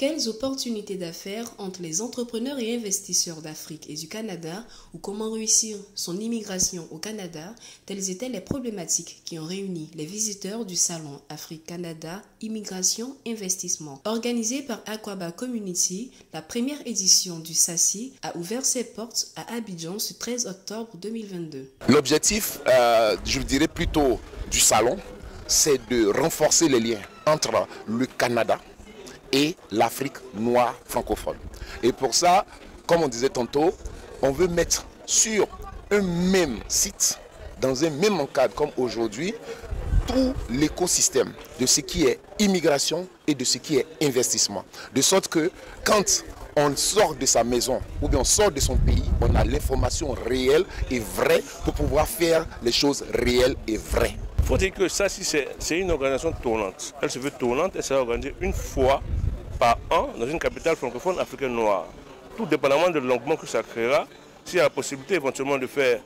Quelles opportunités d'affaires entre les entrepreneurs et investisseurs d'Afrique et du Canada ou comment réussir son immigration au Canada? Telles étaient les problématiques qui ont réuni les visiteurs du salon Afrique-Canada Immigration Investissement. Organisé par Aquaba Community, la première édition du SACI a ouvert ses portes à Abidjan ce 13 octobre 2022. L'objectif, euh, je dirais plutôt du salon, c'est de renforcer les liens entre le Canada et l'Afrique noire francophone. Et pour ça, comme on disait tantôt, on veut mettre sur un même site, dans un même encadre comme aujourd'hui, tout l'écosystème de ce qui est immigration et de ce qui est investissement. De sorte que quand on sort de sa maison ou bien on sort de son pays, on a l'information réelle et vraie pour pouvoir faire les choses réelles et vraies. Faut dire que ça, c'est une organisation tournante. Elle se veut tournante et sera organisée une fois par an dans une capitale francophone africaine noire. Tout dépendamment de l'engouement que ça créera, s'il y a la possibilité éventuellement de faire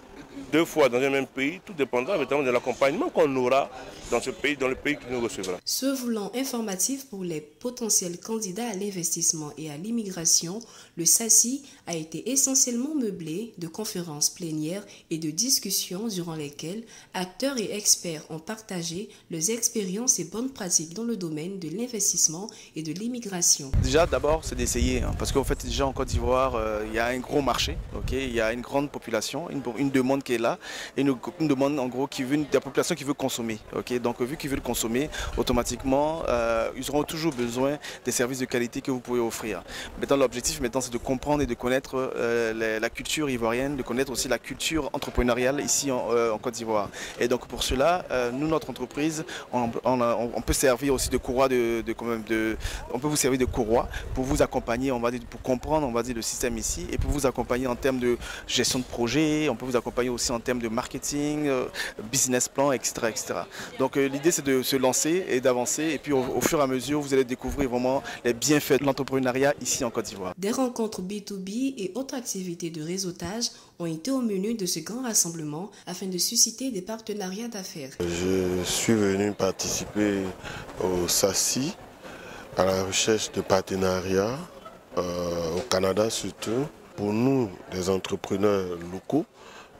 deux fois dans un même pays, tout dépendra évidemment de l'accompagnement qu'on aura dans ce pays, dans le pays qui nous recevra. Se voulant informatif pour les potentiels candidats à l'investissement et à l'immigration, le SACI a été essentiellement meublé de conférences plénières et de discussions durant lesquelles acteurs et experts ont partagé leurs expériences et bonnes pratiques dans le domaine de l'investissement et de l'immigration. Déjà, d'abord, c'est d'essayer, hein, parce qu'en fait, déjà en Côte d'Ivoire, euh, il y a un gros marché, ok, il y a une grande population, une, une demande qui est là, et une, demande en gros qui veut, de la population qui veut consommer, ok? Donc vu qu'ils veulent consommer, automatiquement, euh, ils auront toujours besoin des services de qualité que vous pouvez offrir. Maintenant, l'objectif maintenant, c'est de comprendre et de connaître euh, la culture ivoirienne, de connaître aussi la culture entrepreneuriale ici en, euh, Côte d'Ivoire. Et donc pour cela, nous, notre entreprise, on, peut servir aussi de courroie, de, quand même de, on peut vous servir de courroie pour vous accompagner, on va dire, pour comprendre, on va dire, le système ici et pour vous accompagner en termes de gestion de projet, on peut vous accompagner aussi en termes de marketing, business plan, etc. etc. Donc l'idée c'est de se lancer et d'avancer et puis au, fur et à mesure vous allez découvrir vraiment les bienfaits de l'entrepreneuriat ici en Côte d'Ivoire. Des rencontres B2B et autres activités de réseautage ont été au menu de ce grand rassemblement afin de susciter des partenariats d'affaires. Je suis venu participer au SACI à la recherche de partenariats euh, au Canada surtout pour nous, les entrepreneurs locaux,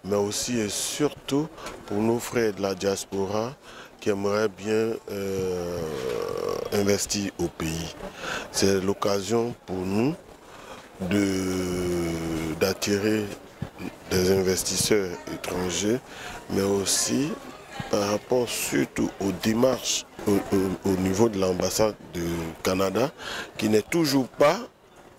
mais aussi et surtout pour nos frères de la diaspora qui aimeraient bien euh, investir au pays. C'est l'occasion pour nous d'attirer des investisseurs étrangers, mais aussi par rapport surtout aux démarches au niveau de l'ambassade du Canada, qui n'est toujours pas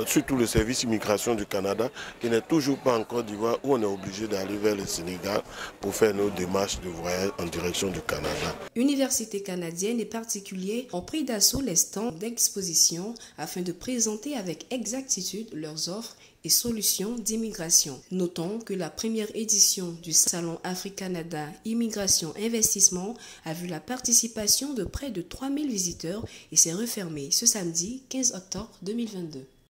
surtout le service immigration du Canada, qui n'est toujours pas en Côte d'Ivoire, où on est obligé d'aller vers le Sénégal pour faire nos démarches de voyage en direction du Canada. Universités canadiennes et particuliers ont pris d'assaut les stands d'exposition afin de présenter avec exactitude leurs offres et solutions d'immigration. Notons que la première édition du Salon Afrique-Canada Immigration Investissement a vu la participation de près de 3000 visiteurs et s'est refermée ce samedi 15 octobre 2022.